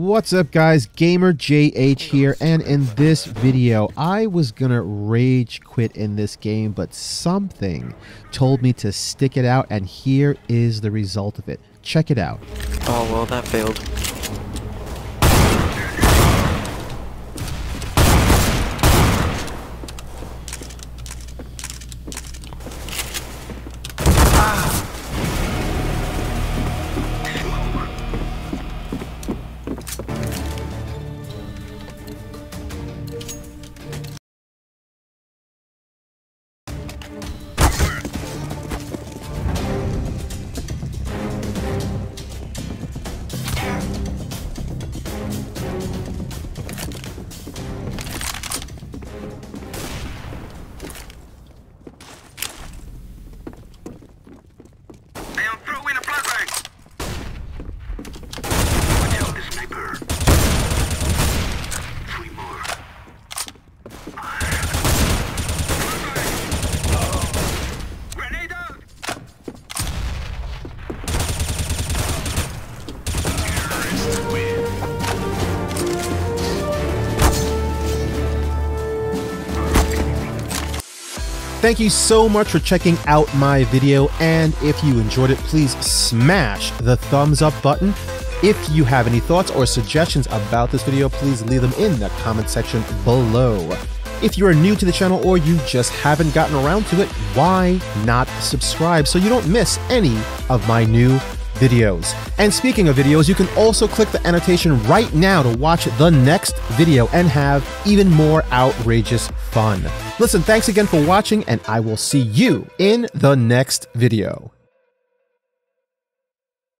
What's up guys, Gamer JH here, and in this video, I was gonna rage quit in this game, but something told me to stick it out, and here is the result of it. Check it out. Oh well, that failed. Thank you so much for checking out my video, and if you enjoyed it, please smash the thumbs up button. If you have any thoughts or suggestions about this video, please leave them in the comment section below. If you are new to the channel or you just haven't gotten around to it, why not subscribe so you don't miss any of my new videos. And speaking of videos, you can also click the annotation right now to watch the next video and have even more outrageous fun. Listen, thanks again for watching, and I will see you in the next video.